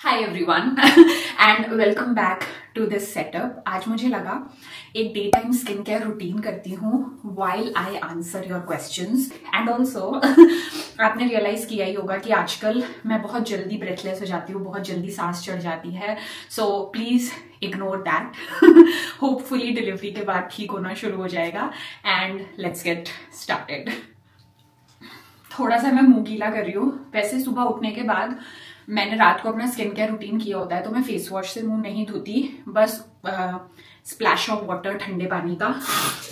Hi everyone and welcome back to this setup आज मुझे लगा, एक day time skin care routine करती हूँ while I answer your questions and also आपने रियलाइज़ किया ही होगा कि आजकल मैं बहुत जल्दी ब्रेथलेस हो जाती हूँ, बहुत जल्दी सांस चढ़ जाती है। So please ignore that hopefully delivery के बाद ठीक होना शुरू हो जाएगा। एंड लेट्स गेट स्टार्टेड थोड़ा सा मैं मुँह गीला कर रही हूँ। वैसे सुबह उठने के बाद मैंने रात को अपना स्किन केयर रूटीन किया होता है तो मैं फेस वॉश से मुँह नहीं धोती, बस स्प्लैश ऑफ़ वाटर ठंडे पानी का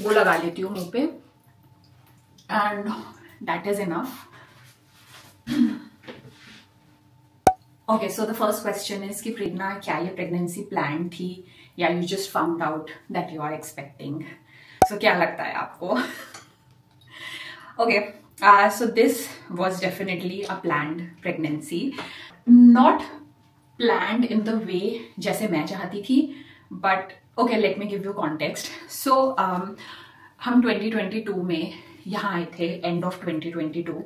वो लगा लेती हूँ मुँह पे। And that is enough okay so the first question is कि प्रेगना क्या ये प्रेगनेंसी प्लान थी? या you just found out that you are expecting so क्या लगता है आपको? Okay so this was definitely a planned pregnancy not plan in the way जैसे मैं चाहती थी but okay let me give you context so हम 2022 में यहाँ आए थे एंड ऑफ़ 2022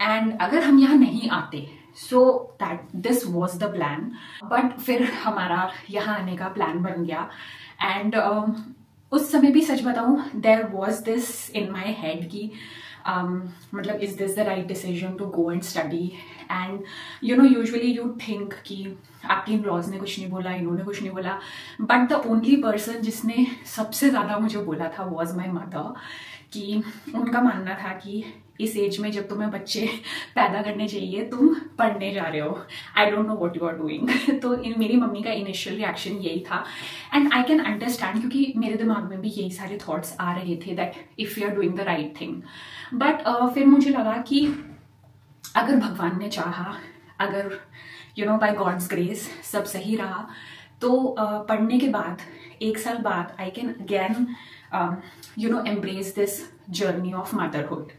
एंड अगर हम यहाँ नहीं आते so that this was the plan but फिर हमारा यहाँ आने का प्लान बन गया. एंड um, उस समय भी सच बताऊँ there was this in my head की मतलब is this the right decision to go and study and you know usually you think कि आपके इन लॉज ने कुछ नहीं बोला, इन्होंने कुछ नहीं बोला बट द ओनली पर्सन जिसने सबसे ज़्यादा मुझे बोला था वॉज़ माई मदर कि उनका मानना था कि इस एज में जब तुम्हें बच्चे पैदा करने चाहिए तुम पढ़ने जा रहे हो। I don't know what you are doing तो इन मेरी मम्मी का इनिशियल रिएक्शन यही था। एंड आई कैन अंडरस्टैंड क्योंकि मेरे दिमाग में भी यही सारे थॉट्स आ रहे थे that if you are doing the right thing but फिर मुझे लगा कि अगर भगवान ने चाहा अगर you know by God's grace सब सही रहा तो uh, पढ़ने के बाद एक साल बाद I can again you know embrace this journey of motherhood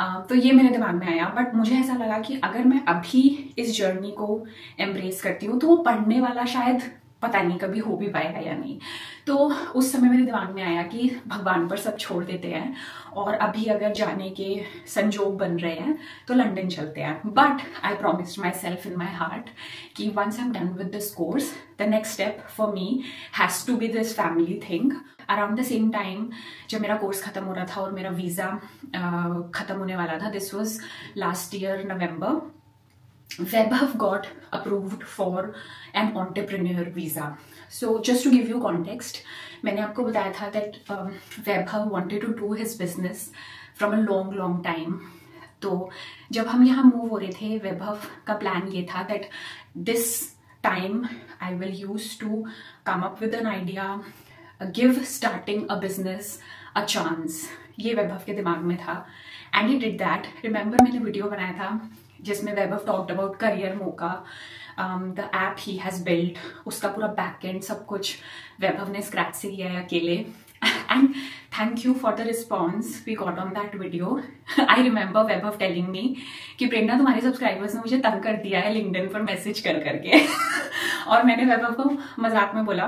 तो ये मेरे दिमाग में आया बट मुझे ऐसा लगा कि अगर मैं अभी इस जर्नी को एम्ब्रेस करती हूँ तो वो पढ़ने वाला शायद पता नहीं कभी हो भी पाएगा या नहीं। तो उस समय मेरे दिमाग में आया कि भगवान पर सब छोड़ देते हैं और अभी अगर जाने के संजोग बन रहे हैं तो लंदन चलते हैं but I promise myself in my heart कि once I am done with this course the next step for me has to be this family thing around the same time जब मेरा कोर्स खत्म हो रहा था और मेरा वीज़ा ख़त्म होने वाला था this was last year November Webhub got approved for an entrepreneur visa. So just to give you context मैंने आपको बताया था that Vaibhav Webhub to do do business from a long long time तो जब हम यहाँ मूव हो रहे थे वैभव का प्लान ये था that this time I will use to come up with an idea give starting a business a chance ये वैभव के दिमाग में था. And he did that remember मैंने वीडियो बनाया था जिसमें Vaibhav talked about career mocha. The app he has build उसका पूरा बैक एंड सब कुछ वैभव ने स्क्रैच से किया है अकेले। And thank you for the response we got on that video I remember Vaibhav telling me कि प्रेरणा तुम्हारे सब्सक्राइबर्स ने मुझे तंग कर दिया है लिंकडिन पर मैसेज कर करके। और मैंने वैभव को मज़ाक में बोला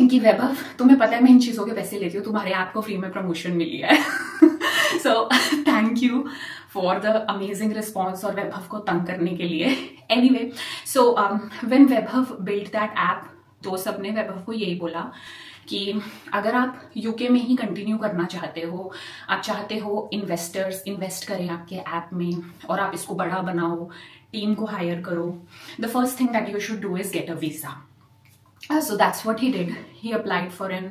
कि वैभव तुम्हें पता है मैं इन चीज़ों के पैसे लेती हूँ, तुम्हारे ऐप को फ्री में प्रमोशन मिली है। So thank you for the amazing response और वैभव को तंग करने के लिए। Anyway so when Vaibhav build that app तो सबने वैभव को यही बोला कि अगर आप यूके में ही कंटिन्यू करना चाहते हो, आप चाहते हो इन्वेस्टर्स इन्वेस्ट करें आपके ऐप में और आप इसको बड़ा बनाओ टीम को हायर करो the first thing that you should do is get a visa so that's what he did he applied for an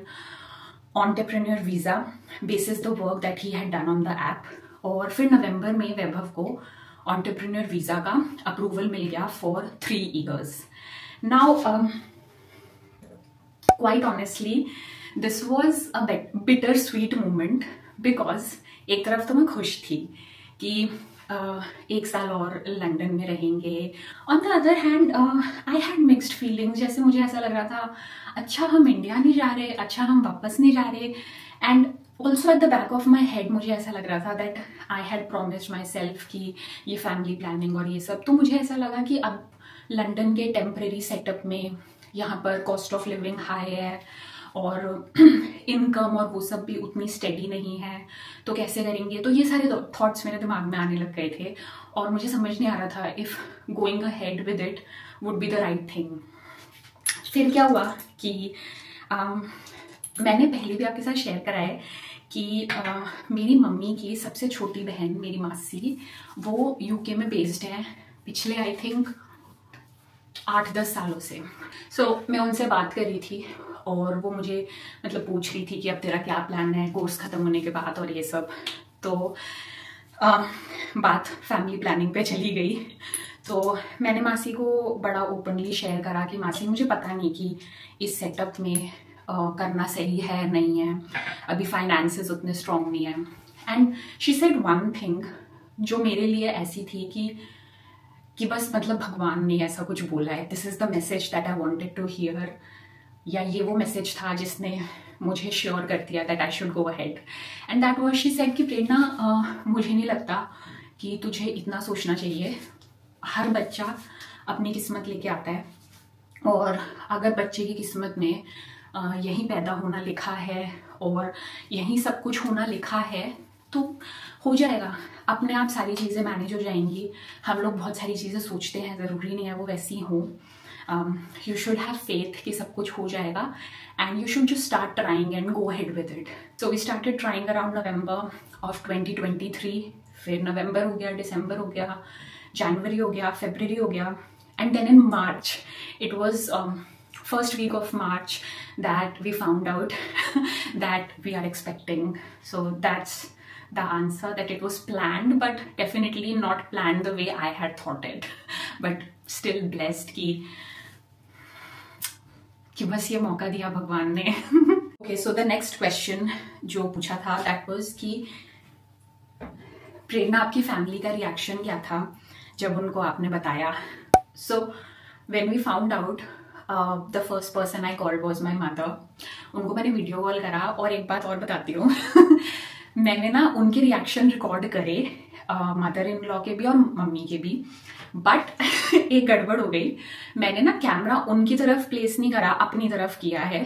entrepreneur visa basis the work that he had done on the app. और फिर नवंबर में वैभव को entrepreneur visa का approval मिल गया for three years now quite honestly this was a bitter sweet moment because एक तरफ़ तो मैं खुश थी कि एक साल और लंदन में रहेंगे। On the other hand I had mixed feelings जैसे मुझे ऐसा लग रहा था अच्छा हम इंडिया नहीं जा रहे अच्छा हम वापस नहीं जा रहे। And also at the back of my head मुझे ऐसा लग रहा था that I had promised myself कि ये फैमिली प्लानिंग और ये सब। तो मुझे ऐसा लगा कि अब लंदन के टेम्प्रेरी सेटअप में यहाँ पर कॉस्ट ऑफ़ लिविंग हाई है। और इनकम और वो सब भी उतनी स्टेडी नहीं है तो कैसे करेंगे? तो ये सारे थॉट्स मेरे दिमाग में आने लग गए थे और मुझे समझ नहीं आ रहा था if going ahead with it would be the right thing फिर क्या हुआ कि um, मैंने पहले भी आपके साथ शेयर करा है कि uh, मेरी मम्मी की सबसे छोटी बहन मेरी मासी वो यूके में बेस्ड है पिछले आई थिंक आठ दस सालों से सो। So, मैं उनसे बात कर रही थी। और वो मुझे मतलब पूछ रही थी कि अब तेरा क्या प्लान है? कोर्स ख़त्म होने के बाद और ये सब। तो आ, बात फैमिली प्लानिंग पे चली गई। तो मैंने मासी को बड़ा ओपनली शेयर करा कि मासी मुझे पता नहीं कि इस सेटअप में आ, करना सही है नहीं है। अभी फाइनेंसेस उतने स्ट्रॉन्ग नहीं है। And she said one thing जो मेरे लिए ऐसी थी कि कि बस मतलब भगवान ने ऐसा कुछ बोला है। This is the message that I wanted to hear या ये वो मैसेज था जिसने मुझे श्योर कर दिया that I should go ahead and that was she said कि प्रेरणा मुझे नहीं लगता कि तुझे इतना सोचना चाहिए। हर बच्चा अपनी किस्मत लेके आता है। और अगर बच्चे की किस्मत में यहीं पैदा होना लिखा है और यहीं सब कुछ होना लिखा है तो हो जाएगा। अपने आप सारी चीज़ें मैनेज हो जाएँगी। हम लोग बहुत सारी चीज़ें सोचते हैं, ज़रूरी नहीं है वो वैसी हों। यू शुड हैव फेथ कि सब कुछ हो जाएगा and you should just start trying and go head with it so we started trying around November of 2023 फिर नवंबर हो गया दिसंबर हो गया जनवरी हो गया फेबररी हो गया and then in March it was first week of March that we found out that we are expecting. So that's the answer that it was planned, but definitely not planned the way I had thought it. But still blessed कि कि बस ये मौका दिया भगवान ने। Okay so the next question जो पूछा था दैट वाज कि प्रेरणा आपकी फैमिली का रिएक्शन क्या था, जब उनको आपने बताया। So when we found out the first person I call was my mother उनको मैंने वीडियो कॉल करा और एक बात और बताती हूँ। मैंने ना उनके रिएक्शन रिकॉर्ड करे मदर इन लॉ के भी और मम्मी के भी। बट एक गड़बड़ हो गई। मैंने ना कैमरा उनकी तरफ़ प्लेस नहीं करा अपनी तरफ़ किया है।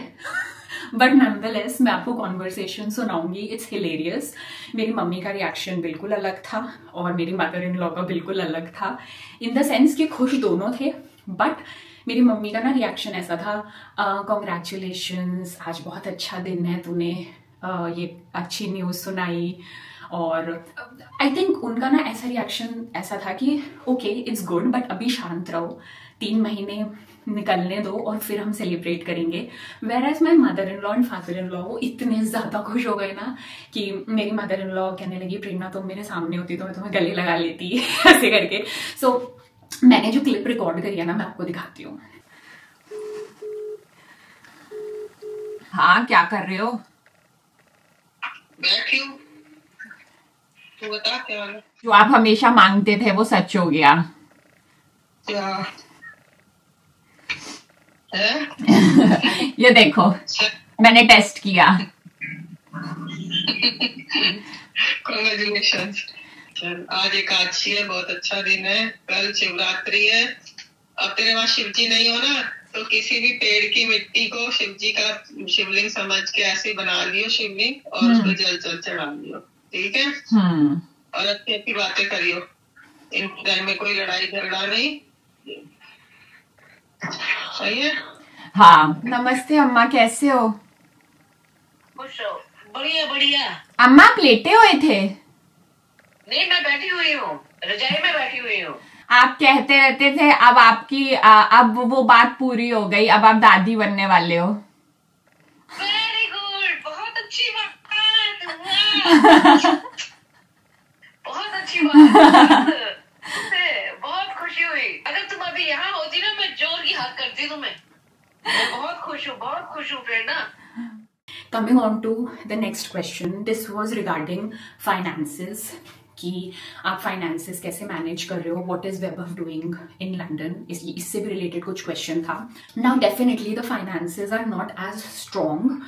बट नंदलेस मैं आपको कॉन्वर्सेशन सुनाऊँगी। इट्स हिलेरियस मेरी मम्मी का रिएक्शन बिल्कुल अलग था और मेरी मदर इन लॉ का बिल्कुल अलग था। इन द सेंस कि खुश दोनों थे बट मेरी मम्मी का ना रिएक्शन ऐसा था कॉन्ग्रेचुलेशन uh, आज बहुत अच्छा दिन है तूने uh, ये अच्छी न्यूज़ सुनाई। और आई थिंक उनका ना ऐसा रिएक्शन ऐसा था कि ओके इट्स गुड बट अभी शांत रहो। तीन महीने निकलने दो और फिर हम सेलिब्रेट करेंगे। Whereas my mother in law and father in law वो इतने ज़्यादा खुश हो गए ना कि मेरी मदर इन लॉ कहने लगी प्रेरणा तुम मेरे सामने होती तो मैं तुम्हें गले लगा लेती। ऐसे करके। सो so, मैंने जो क्लिप रिकॉर्ड करी है ना मैं आपको दिखाती हूँ। हाँ क्या कर रहे हो? बैठी हूँ। बता क्या वाला जो आप हमेशा मांगते थे वो सच हो गया। क्या? ये देखो मैंने टेस्ट किया। कॉन्ग्रेचुलेशन चल आज एकादशी है बहुत अच्छा दिन है। कल शिवरात्रि है। अब तेरे वहाँ शिव जी नहीं हो ना तो किसी भी पेड़ की मिट्टी को शिव जी का शिवलिंग समझ के ऐसे बना लियो शिवलिंग और उसको जल जल चढ़ा लियो। ठीक है? हम्म। और अच्छी अच्छी बातें करियो। इन टाइम में कोई लड़ाई झगड़ा नहीं। सही है? हाँ। नमस्ते अम्मा कैसे हो? खुश हो। बढ़िया बढ़िया। अम्मा आप लेटे हुए थे? नहीं मैं बैठी हुई हूँ। रजाई में बैठी हुई हूँ। आप कहते रहते थे अब आपकी आ, अब वो बात पूरी हो गई अब आप दादी बनने वाले हो वेरी गुड बहुत अच्छी बात वाह। बहुत खुशी हुई अगर तुम अभी ज़ोर coming on to the next question. This was regarding finances. कि आप फाइनेंसेस कैसे मैनेज कर रहे हो? What is Vaibhav doing in London इसलिए इससे भी रिलेटेड कुछ क्वेश्चन था. Now definitely the finances are not as strong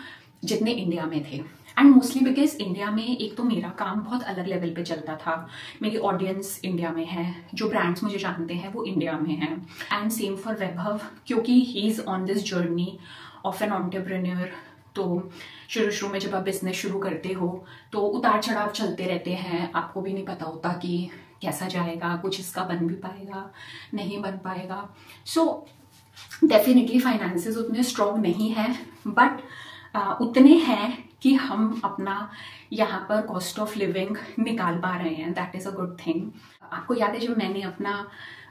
जितने इंडिया में थे. एंड मोस्टली बिकॉज़ इंडिया में एक तो मेरा काम बहुत अलग लेवल पे चलता था। मेरी ऑडियंस इंडिया में है। जो ब्रांड्स मुझे जानते हैं, वो इंडिया में हैं। एंड सेम फॉर वैभव क्योंकि he is on this journey of an entrepreneur तो शुरू शुरू में जब आप बिज़नेस शुरू करते हो तो उतार चढ़ाव चलते रहते हैं। आपको भी नहीं पता होता कि कैसा जाएगा, कुछ इसका बन भी पाएगा, नहीं बन पाएगा। सो डेफिनेटली फाइनेंसेस उतने स्ट्रॉन्ग नहीं है बट उतने हैं कि हम अपना यहाँ पर कॉस्ट ऑफ़ लिविंग निकाल पा रहे हैं। That is a good thing आपको याद है जब मैंने अपना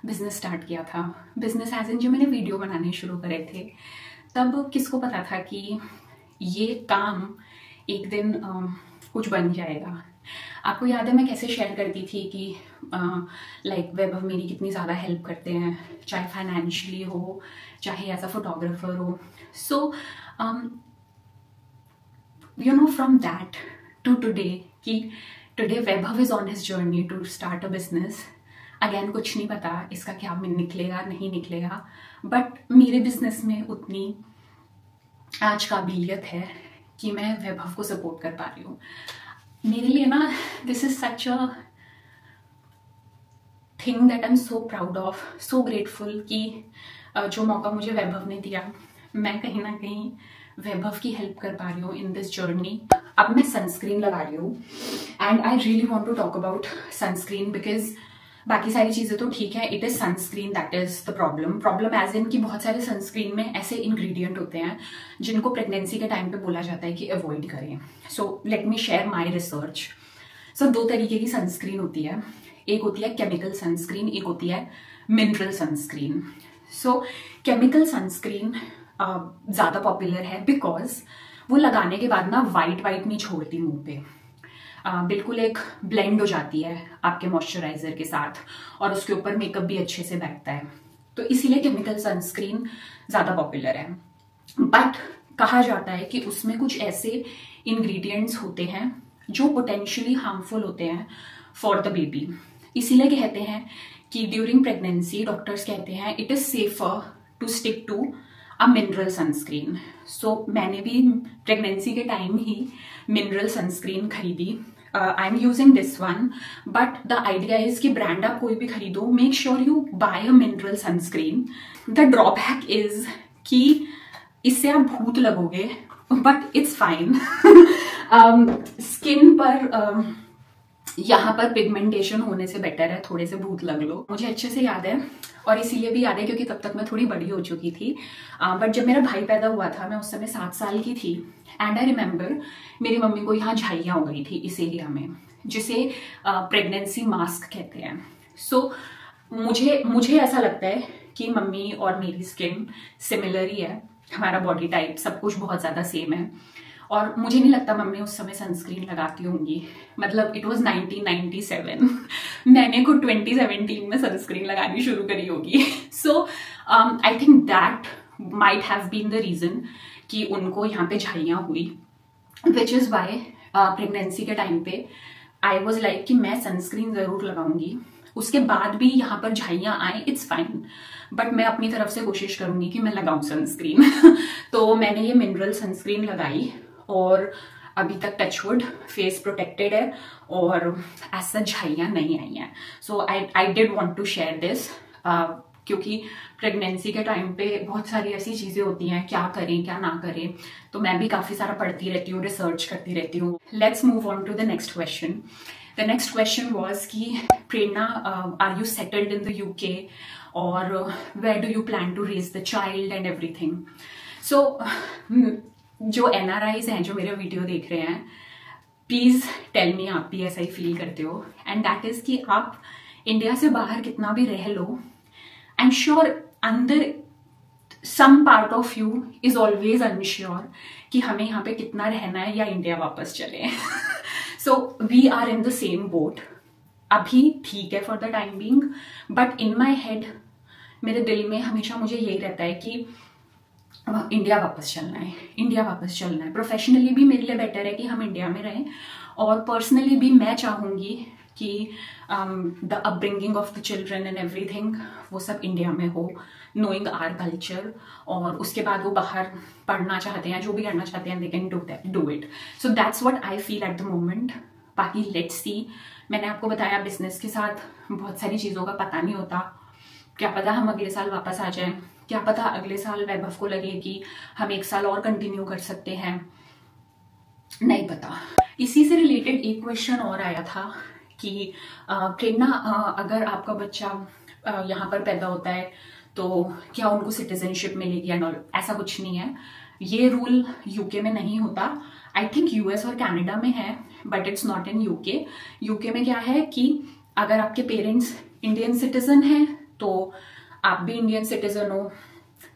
बिज़नेस स्टार्ट किया था? बिज़नेस एज इन जो मैंने वीडियो बनाने शुरू करे थे तब किसको पता था कि ये काम एक दिन अ, कुछ बन जाएगा? आपको याद है मैं कैसे शेयर करती थी कि लाइक वैभव मेरी कितनी ज़्यादा हेल्प करते हैं चाहे फाइनेंशियली हो चाहे एज अ फोटोग्राफर हो। So you know, from that to today, कि today Vaibhav is on his journey to start a business. Again कुछ नहीं पता इसका क्या निकलेगा, नहीं निकलेगा। बट मेरे बिज़नेस में उतनी आज काबिलियत है कि मैं वैभव को सपोर्ट कर पा रही हूँ। मेरे लिए ना this is such a thing that I am so proud of so grateful कि जो मौका मुझे वैभव ने दिया, मैं कहीं ना कहीं वैभव की हेल्प कर पा रही हूँ इन दिस जर्नी अब मैं सनस्क्रीन लगा रही हूँ. And I really want to talk about sunscreen because बाकी सारी चीज़ें तो ठीक है. It is sunscreen that is the problem problem as in कि बहुत सारे सनस्क्रीन में ऐसे इंग्रेडिएंट होते हैं जिनको प्रेगनेंसी के टाइम पे बोला जाता है कि अवॉइड करें. So let me share my research so दो तरीके की सनस्क्रीन होती है. एक होती है केमिकल सनस्क्रीन एक होती है mineral sunscreen so chemical sunscreen ज़्यादा पॉपुलर है बिकॉज़ वो लगाने के बाद ना वाइट वाइट नहीं छोड़ती मुँह पे। uh, बिल्कुल एक ब्लेंड हो जाती है आपके मॉइस्चराइजर के साथ और उसके ऊपर मेकअप भी अच्छे से बैठता है। तो इसीलिए केमिकल सनस्क्रीन ज़्यादा पॉपुलर है। बट कहा जाता है कि उसमें कुछ ऐसे इंग्रेडिएंट्स होते हैं जो पोटेंशियली हार्मफुल होते हैं फॉर द बेबी इसीलिए कहते हैं कि ड्यूरिंग प्रेगनेंसी डॉक्टर्स कहते हैं it is safer to stick to a mineral sunscreen so मैंने भी प्रेगनेंसी के टाइम ही मिनरल सनस्क्रीन खरीदी। I am using this one but the idea is कि ब्रांड आप कोई भी खरीदो make sure you buy a mineral sunscreen the drawback is कि इससे आप भूत लगोगे बट इट्स फाइन स्किन पर um, यहाँ पर पिगमेंटेशन होने से बेटर है थोड़े से भूत लग लो। मुझे अच्छे से याद है और इसीलिए भी याद है क्योंकि तब तक मैं थोड़ी बड़ी हो चुकी थी। बट जब मेरा भाई पैदा हुआ था मैं उस समय सात साल की थी एंड आई रिमेम्बर मेरी मम्मी को यहाँ झाइयाँ हो गई थी इस एरिया में जिसे प्रेगनेंसी मास्क कहते हैं। सो so, मुझे मुझे ऐसा लगता है कि मम्मी और मेरी स्किन सिमिलर ही है। हमारा बॉडी टाइप सब कुछ बहुत ज़्यादा सेम है। और मुझे नहीं लगता मम्मी उस समय सनस्क्रीन लगाती होंगी। मतलब इट वाज 1997 मैंने खुद 2017 में सनस्क्रीन लगानी शुरू करी होगी। So I think that might have been the reason कि उनको यहाँ पे झाइयाँ हुई। विच इज़ वाई प्रेगनेंसी के टाइम पे आई वॉज़ लाइक कि मैं सनस्क्रीन ज़रूर लगाऊँगी। उसके बाद भी यहाँ पर झाइयाँ आए इट्स फाइन बट मैं अपनी तरफ़ से कोशिश करूँगी कि मैं लगाऊँ सनस्क्रीन तो मैंने ये मिनरल सनस्क्रीन लगाई। और अभी तक टचवुड फेस प्रोटेक्टेड है और ऐसा झाइयाँ नहीं आई हैं। So I I did want to share this क्योंकि प्रेगनेंसी के टाइम पे बहुत सारी ऐसी चीज़ें होती हैं, क्या करें, क्या ना करें तो मैं भी काफ़ी सारा पढ़ती रहती हूँ रिसर्च करती रहती हूँ। Let's move on to the next question the next question was कि, Prerna are you settled in the UK और where do you plan to raise the child and everything so जो एन हैं, जो मेरे वीडियो देख रहे हैं प्लीज़ टेल मी आप भी ऐसा ही फील करते हो. एंड दैट इज़ कि आप इंडिया से बाहर कितना भी रह लो आई एम श्योर अंदर some part of you is always unsure कि हमें यहाँ पे कितना रहना है या इंडिया वापस चले. So we are in the same boat अभी ठीक है for the time being but in my head मेरे दिल में हमेशा मुझे यही रहता है कि इंडिया वापस चलना है। इंडिया वापस चलना है। प्रोफेशनली भी मेरे लिए बेटर है कि हम इंडिया में रहें। और पर्सनली भी मैं चाहूँगी कि the upbringing of the children and everything वो सब इंडिया में हो नोइंग आर कल्चर और उसके बाद वो बाहर पढ़ना चाहते हैं, जो भी करना चाहते हैं they can do that do it so that's what I feel at the moment बाकी लेट्स सी मैंने आपको बताया बिज़नेस के साथ, बहुत सारी चीज़ों का पता नहीं होता। क्या पता हम अगले साल वापस आ जाएँ। क्या पता अगले साल वैभव को लगे कि हम एक साल और कंटिन्यू कर सकते हैं। नहीं पता। इसी से रिलेटेड एक क्वेश्चन और आया था कि प्रेरणा अगर आपका बच्चा यहाँ पर पैदा होता है तो क्या उनको सिटीजनशिप मिलेगी एंड ऑल ऐसा कुछ नहीं है। ये रूल यूके में नहीं होता। आई थिंक यूएस और कनाडा में है but it's not in UK UK में क्या है कि अगर आपके पेरेंट्स इंडियन सिटीजन हैं तो आप भी इंडियन सिटीजन हो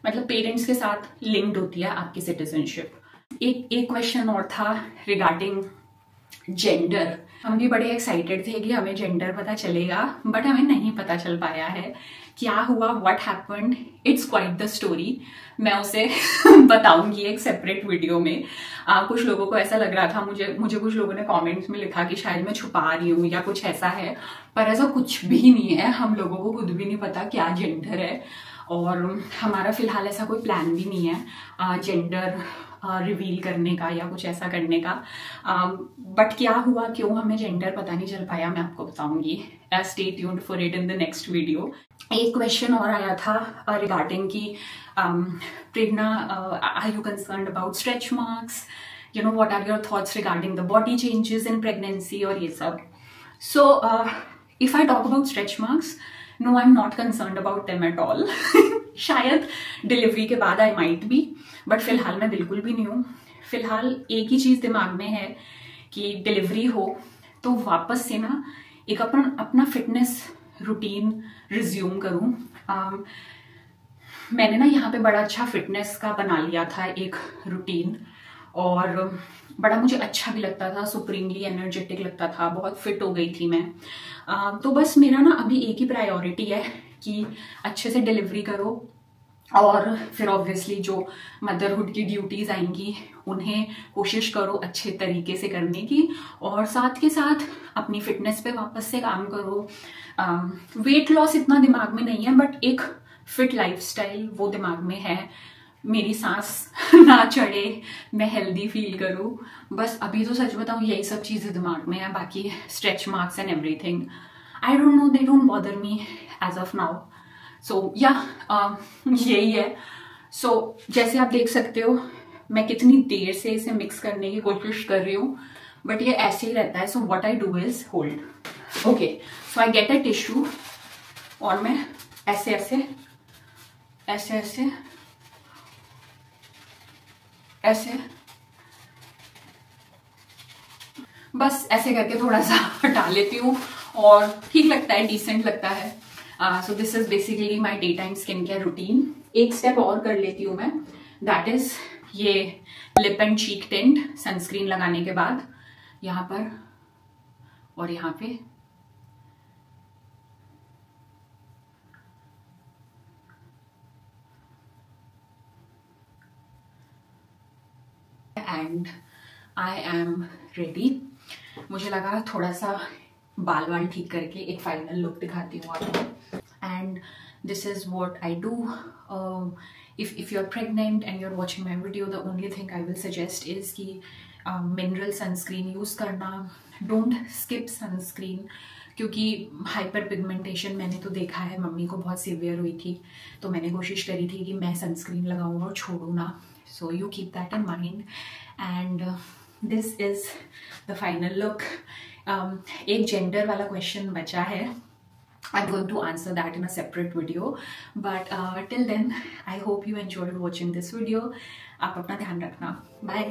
मतलब पेरेंट्स के साथ लिंक्ड होती है आपकी सिटीजनशिप एक एक क्वेश्चन और था रिगार्डिंग जेंडर हम भी बड़े एक्साइटेड थे कि हमें जेंडर पता चलेगा बट हमें नहीं पता चल पाया है क्या हुआ what happened it's quite the story मैं उसे बताऊँगी एक सेपरेट वीडियो में। आ, कुछ लोगों को ऐसा लग रहा था मुझे मुझे कुछ लोगों ने कमेंट्स में लिखा कि शायद मैं छुपा रही हूँ या कुछ ऐसा है पर ऐसा कुछ भी नहीं है। हम लोगों को खुद भी नहीं पता क्या जेंडर है और हमारा फ़िलहाल ऐसा कोई प्लान भी नहीं है। जेंडर रिवील करने का या कुछ ऐसा करने का। बट क्या हुआ? क्यों हमें जेंडर पता नहीं चल पाया? मैं आपको बताऊँगी। Stay tuned for it in the next video एक क्वेश्चन और आया था रिगार्डिंग की Prerna I you concern about stretch marks you know what are your thoughts regarding the body changes in pregnancy और ये सब? So if I talk about stretch marks no I am not concern about them at all शायद delivery के बाद I might be but फ़िलहाल मैं बिल्कुल भी नहीं हूँ। फ़िलहाल एक ही चीज़ दिमाग में है कि डिलीवरी हो तो वापस से ना एक अपन अपना फिटनेस रूटीन रिज्यूम करूँ। Um, मैंने ना यहाँ पे बड़ा अच्छा फिटनेस का बना लिया था एक रूटीन और बड़ा मुझे अच्छा भी लगता था सुप्रीमली एनर्जेटिक लगता था बहुत फिट हो गई थी मैं। आ, तो बस मेरा ना अभी एक ही प्रायोरिटी है कि अच्छे से डिलीवरी करो और फिर ऑब्वियसली जो मदरहुड की ड्यूटीज़ आएँगी उन्हें कोशिश करो अच्छे तरीके से करने की और साथ के साथ अपनी फिटनेस पे वापस से काम करो। आ, वेट लॉस इतना दिमाग में नहीं है बट एक फिट लाइफस्टाइल वो दिमाग में है। मेरी सांस ना चढ़े मैं हेल्दी फील करूँ। बस अभी तो सच बताऊँ यही सब चीज़ें दिमाग में है बाकी stretch marks and everything I don't know they don't bother me as of now so या यही है। सो so, जैसे आप देख सकते हो मैं कितनी देर से इसे मिक्स करने की कोशिश कर रही हूँ बट ये ऐसे ही रहता है। So what I do is hold okay so I get a tissue और मैं ऐसे ऐसे ऐसे ऐसे ऐसे। बस ऐसे करके थोड़ा सा हटा लेती हूँ और ठीक लगता है डिसेंट लगता है। So this is basically my day time skin care routine एक स्टेप और कर लेती हूँ मैं। दैट इज़ ये lip and cheek tint sunscreen लगाने के बाद यहाँ पर और यहाँ पे एंड आई एम रेडी मुझे लगा थोड़ा सा बाल बाल ठीक करके एक फाइनल लुक दिखाती हूँ आपको। And this is what I do if if if you're pregnant and you're watching my video, the only thing i will suggest is कि मिनरल सनस्क्रीन यूज़ करना। डोंट स्किप सनस्क्रीन क्योंकि hyperpigmentation मैंने तो देखा है। Mummy को बहुत severe हुई थी। तो मैंने कोशिश करी थी कि मैं सनस्क्रीन लगाऊँ और छोड़ू ना। So you keep that in mind and this is the final look एक जेंडर वाला क्वेश्चन बचा है। I going to answer that in a separate video but till then I hope you enjoy watching this video आप अपना ध्यान रखना. Bye